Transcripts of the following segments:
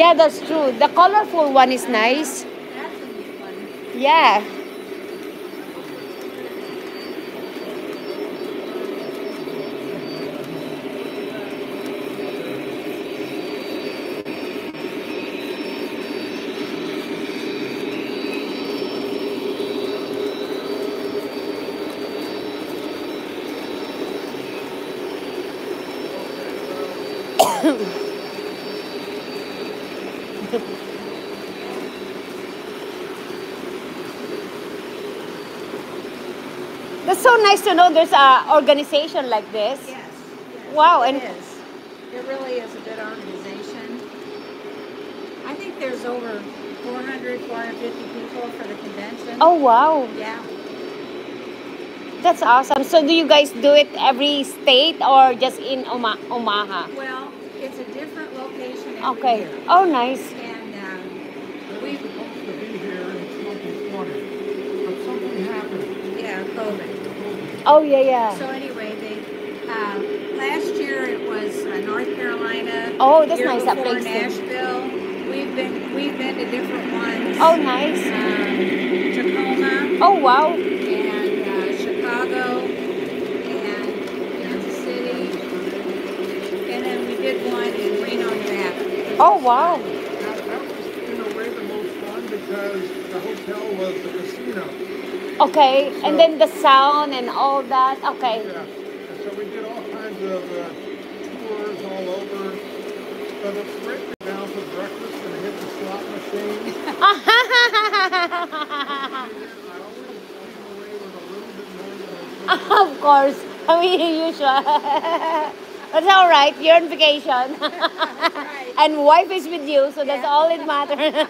Yeah, that's true. The colorful one is nice. That's a neat one. Yeah. That's so nice to know there's a organization like this. Yes. yes, Wow, It and- is. It really is a good organization. I think there's over 400, 450 people for the convention. Oh wow, Yeah. that's awesome. So do you guys do it every state or just in Oma- Omaha? Well, it's a different location every Okay. year. Oh nice. And um, It we, was supposed to be here in 2020, but something happened. yeah, COVID. Oh yeah yeah. So anyway, they uh, last year it was uh, North Carolina. Oh, that's nice, that too. Nashville. We've been we've been to different ones. Oh nice. Um, Tacoma Oh wow. and uh, Chicago and Kansas City, and then we did one in Reno, Nevada. Oh wow. That, that was in a way the most fun because the hotel was the casino. Okay, and then the sound and all that. Okay. Yeah. And so we did all kinds of uh, tours all over. But it's to down for breakfast and hit the slot machine. I always came away with a little bit more than I was of course. I mean, usual. That's all right. You're on vacation. Right. and wife is with you, so that's Yeah. all it matters.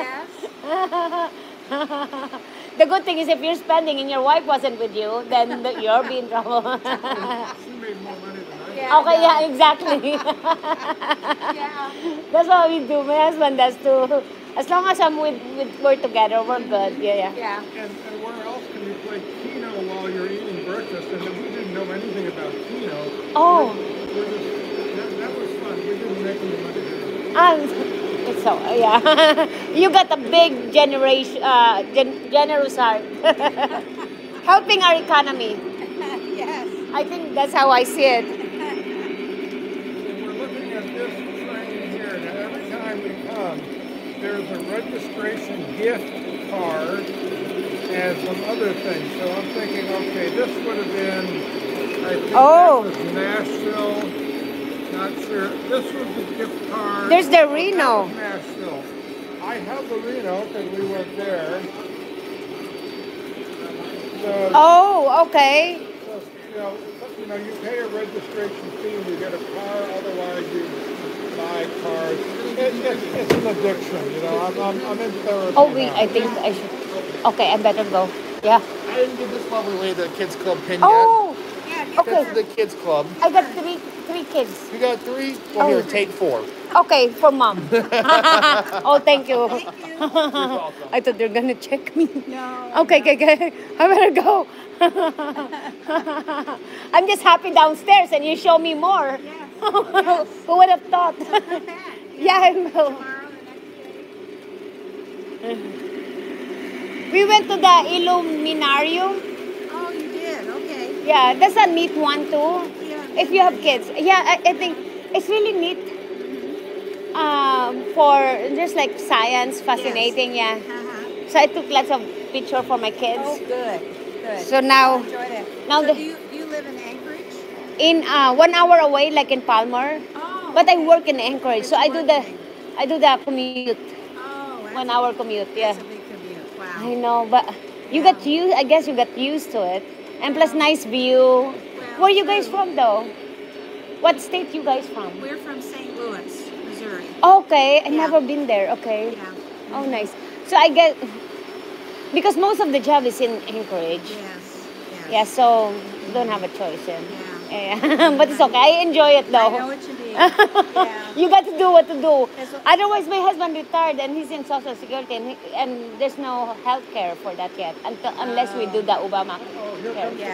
Yes. the good thing is if you're spending and your wife wasn't with you, then the- you'll be in trouble. She made more money than I did. Yeah. okay, yeah, exactly. Yeah. that's what we do. My husband does too. As long as I'm with, with we're together, we're good. Yeah, yeah. Yeah. And, and where else can you play Keno while you're eating breakfast? And then we didn't know anything about Keno. Oh, We're just, that, that was fun. We didn't make any money doing it. um, so yeah. you got a big generation, uh, gen- generous heart, helping our economy. yes. I think that's how I see it. We're looking at this train here. Now, every time we come, there's a registration gift card and some other things. So I'm thinking, okay, this would have been, I think Oh. that was Nashville. Not sure. This was the gift card. There's the Reno. Nashville. I have the Reno because we went there. So, Oh, okay. so, you know, you know, you pay a registration fee and you get a car. Otherwise, you buy cars. It, it, it's an addiction, you know. I'm, I'm, I'm in therapy. Oh wait, now. I think I should. Okay, I better go. Yeah. I didn't give this probably away the kids club pin Oh, Yeah. yet. Okay. That's the kids club. I got three three kids. You got three? Well, Oh. here, take four. Okay, for mom. oh, thank you. Thank you. welcome. I thought they're gonna check me. No. Okay, okay, okay. I better go. I'm just happy downstairs, and you show me more. Yes. Who would have thought? Come yeah, I know. Tomorrow, the next day. We went to the Illuminarium. Oh, you did. Okay. Yeah, that's a neat one too. Yeah. If you have kids, yeah, I, I think it's really neat. Um, for just like science, fascinating, yeah. Uh-huh. So I took lots of picture for my kids. Oh, good. Good. So now now so the- do you, do you live in Anchorage? in uh, one hour away, like in Palmer, Oh. but I work in Anchorage, so It's I do the. I do the commute, Oh, one hour commute. Yeah, That's a big commute. Wow. I know, but you got used. I guess you got used to it, and plus nice view. Where you guys from though? What state you guys from? We're from St. Louis, Missouri. Okay, I Yeah. never been there. Okay. Yeah. Oh, nice. So I get because most of the job is in Anchorage. Yes. Yes. Yeah, so don't have a choice. Yeah. Yeah. Yeah. but it's okay. I enjoy it I though. know what you mean. yeah. you got to do what to do. Otherwise, my husband retired and he's in Social Security and, he, and there's no health care for that yet until, unless we ah. do the Obama. Oh, here care. comes Yeah.